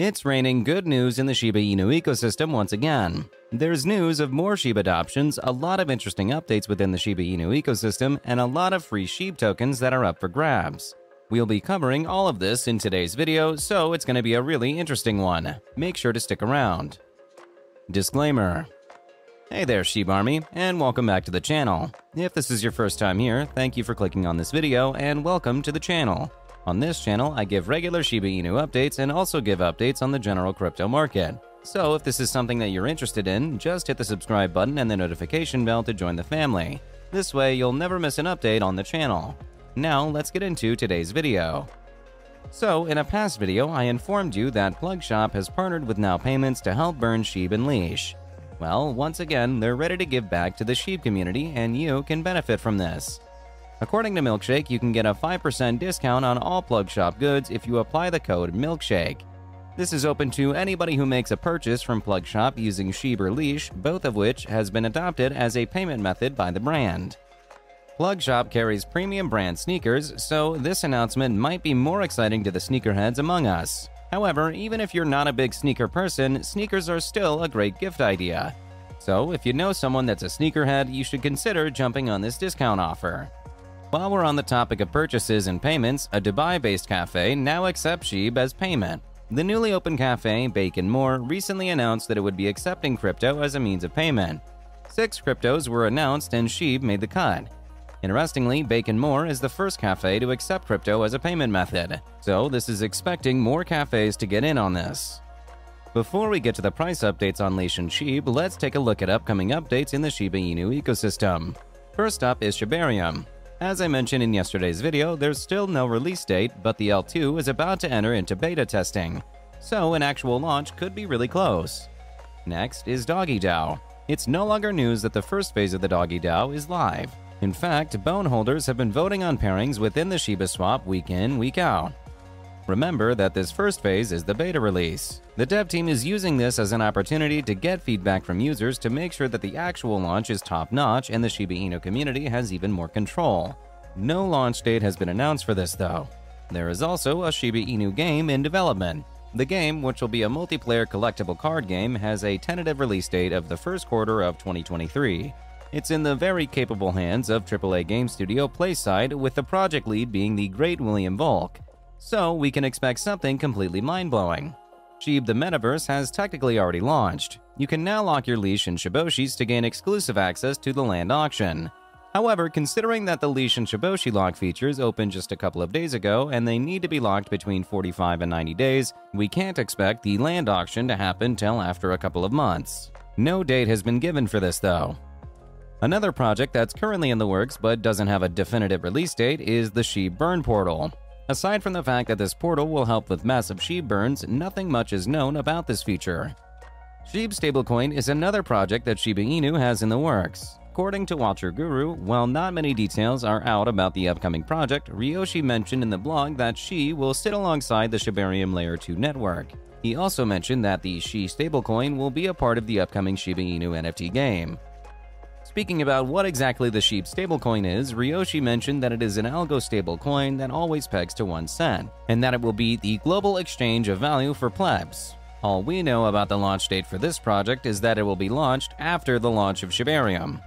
It's raining good news in the Shiba Inu ecosystem once again. There's news of more SHIB adoptions, a lot of interesting updates within the Shiba Inu ecosystem, and a lot of free SHIB tokens that are up for grabs. We'll be covering all of this in today's video, so it's going to be a really interesting one. Make sure to stick around. Disclaimer Hey there, SHIB Army, and welcome back to the channel. If this is your first time here, thank you for clicking on this video, and welcome to the channel. On this channel, I give regular Shiba Inu updates and also give updates on the general crypto market. So if this is something that you're interested in, just hit the subscribe button and the notification bell to join the family. This way, you'll never miss an update on the channel. Now, let's get into today's video. So, in a past video, I informed you that PlugShop has partnered with Now Payments to help burn SHIB and Leash. Well, once again, they're ready to give back to the SHIB community and you can benefit from this. According to Milkshake, you can get a 5% discount on all Plug Shop goods if you apply the code MILKSHAKE. This is open to anybody who makes a purchase from Plug Shop using SHIB or Leash, both of which has been adopted as a payment method by the brand. Plug Shop carries premium brand sneakers, so this announcement might be more exciting to the sneakerheads among us. However, even if you're not a big sneaker person, sneakers are still a great gift idea. So if you know someone that's a sneakerhead, you should consider jumping on this discount offer. While we're on the topic of purchases and payments, a Dubai-based cafe now accepts SHIB as payment. The newly opened cafe, Bacon More, recently announced that it would be accepting crypto as a means of payment. Six cryptos were announced and SHIB made the cut. Interestingly, Bacon More is the first cafe to accept crypto as a payment method, so this is expecting more cafes to get in on this. Before we get to the price updates on Leash and SHIB, let's take a look at upcoming updates in the Shiba Inu ecosystem. First up is Shibarium. As I mentioned in yesterday's video, there's still no release date, but the L2 is about to enter into beta testing, so an actual launch could be really close. Next is Doggy DAO. It's no longer news that the first phase of the Doggy DAO is live. In fact, bone holders have been voting on pairings within the Shiba Swap week in, week out. Remember that this first phase is the beta release. The dev team is using this as an opportunity to get feedback from users to make sure that the actual launch is top-notch and the Shiba Inu community has even more control. No launch date has been announced for this though. There is also a Shiba Inu game in development. The game, which will be a multiplayer collectible card game, has a tentative release date of the first quarter of 2023. It's in the very capable hands of AAA game studio PlaySide, with the project lead being the great William Volk. So we can expect something completely mind-blowing. SHIB the Metaverse has technically already launched. You can now lock your leash in Shiboshis to gain exclusive access to the land auction. However, considering that the leash and Shiboshi lock features opened just a couple of days ago and they need to be locked between 45 and 90 days, we can't expect the land auction to happen till after a couple of months. No date has been given for this though. Another project that's currently in the works but doesn't have a definitive release date is the SHIB Burn Portal. Aside from the fact that this portal will help with massive SHIB burns, nothing much is known about this feature. SHIB stablecoin is another project that Shiba Inu has in the works. According to Watcher Guru, while not many details are out about the upcoming project, Ryoshi mentioned in the blog that SHI will sit alongside the Shibarium Layer 2 network. He also mentioned that the Shi stablecoin will be a part of the upcoming Shiba Inu NFT game. Speaking about what exactly the SHIB stablecoin is, Ryoshi mentioned that it is an algo stablecoin that always pegs to 1 cent, and that it will be the global exchange of value for plebs. All we know about the launch date for this project is that it will be launched after the launch of Shibarium.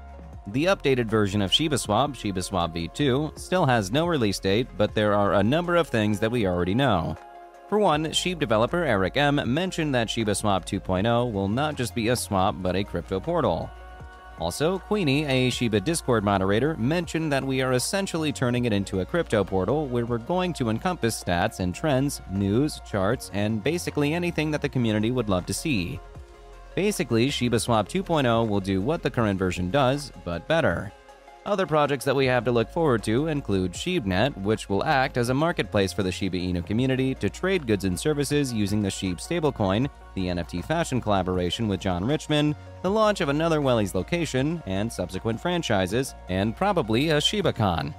The updated version of ShibaSwap, ShibaSwap v2, still has no release date, but there are a number of things that we already know. For one, SHIB developer Eric M mentioned that ShibaSwap 2.0 will not just be a swap but a crypto portal. Also, Queenie, a Shiba Discord moderator, mentioned that we are essentially turning it into a crypto portal where we're going to encompass stats and trends, news, charts, and basically anything that the community would love to see. Basically, ShibaSwap 2.0 will do what the current version does, but better. Other projects that we have to look forward to include SHIBNet, which will act as a marketplace for the Shiba Inu community to trade goods and services using the SHIB stablecoin, the NFT fashion collaboration with John Richmond, the launch of another Welly's location, and subsequent franchises, and probably a ShibaCon.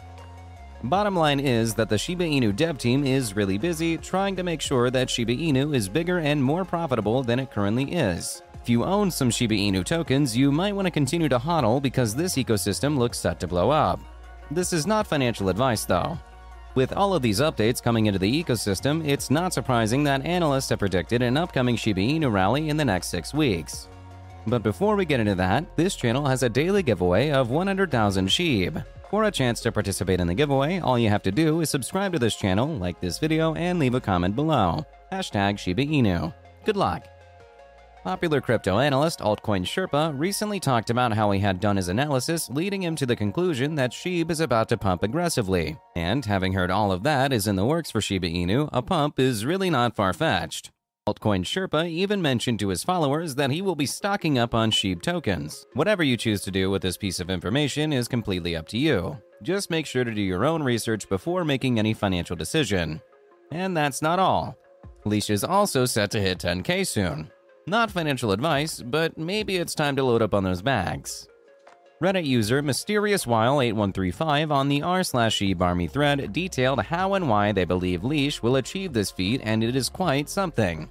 Bottom line is that the Shiba Inu dev team is really busy trying to make sure that Shiba Inu is bigger and more profitable than it currently is. If you own some Shiba Inu tokens, you might want to continue to hodl because this ecosystem looks set to blow up. This is not financial advice though. With all of these updates coming into the ecosystem, it's not surprising that analysts have predicted an upcoming Shiba Inu rally in the next six weeks. But before we get into that, this channel has a daily giveaway of 100,000 SHIB. For a chance to participate in the giveaway, all you have to do is subscribe to this channel, like this video, and leave a comment below. Hashtag Shiba Inu. Good luck! Popular crypto analyst Altcoin Sherpa recently talked about how he had done his analysis, leading him to the conclusion that SHIB is about to pump aggressively. And having heard all of that is in the works for Shiba Inu, a pump is really not far-fetched. Altcoin Sherpa even mentioned to his followers that he will be stocking up on SHIB tokens. Whatever you choose to do with this piece of information is completely up to you. Just make sure to do your own research before making any financial decision. And that's not all. Leash is also set to hit 10k soon. Not financial advice, but maybe it's time to load up on those bags. Reddit user MysteriousWhile8135 on the r slash Army thread detailed how and why they believe Leash will achieve this feat and it is quite something.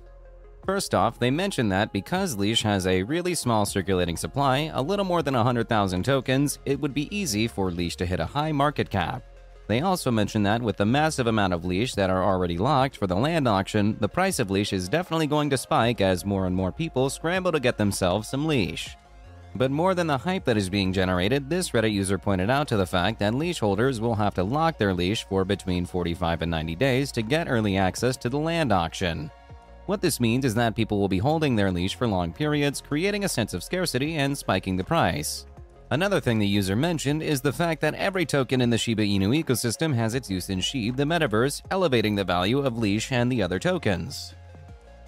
First off, they mention that because Leash has a really small circulating supply, a little more than 100,000 tokens, it would be easy for Leash to hit a high market cap. They also mention that with the massive amount of leash that are already locked for the land auction, the price of leash is definitely going to spike as more and more people scramble to get themselves some leash. But more than the hype that is being generated, this Reddit user pointed out to the fact that leash holders will have to lock their leash for between 45 and 90 days to get early access to the land auction. What this means is that people will be holding their leash for long periods, creating a sense of scarcity and spiking the price. Another thing the user mentioned is the fact that every token in the Shiba Inu ecosystem has its use in SHIB, the metaverse, elevating the value of Leash and the other tokens.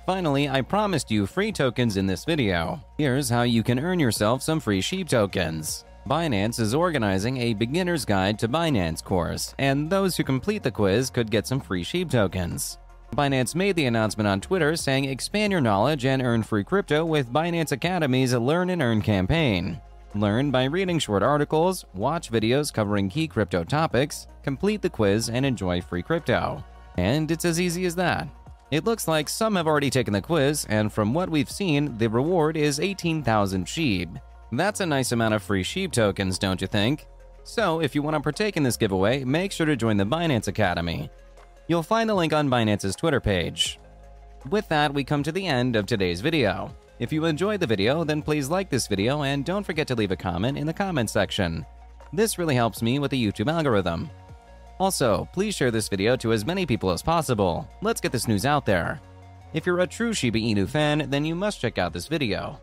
Finally, I promised you free tokens in this video. Here's how you can earn yourself some free SHIB tokens. Binance is organizing a beginner's guide to Binance course, and those who complete the quiz could get some free SHIB tokens. Binance made the announcement on Twitter saying expand your knowledge and earn free crypto with Binance Academy's Learn and Earn campaign. Learn by reading short articles, watch videos covering key crypto topics, complete the quiz, and enjoy free crypto. And it's as easy as that. It looks like some have already taken the quiz, and from what we've seen, the reward is 18,000 SHIB. That's a nice amount of free SHIB tokens, don't you think? So, if you want to partake in this giveaway, make sure to join the Binance Academy. You'll find the link on Binance's Twitter page. With that, we come to the end of today's video. If you enjoyed the video, then please like this video and don't forget to leave a comment in the comment section. This really helps me with the YouTube algorithm. Also, please share this video to as many people as possible. Let's get this news out there. If you're a true Shiba Inu fan, then you must check out this video.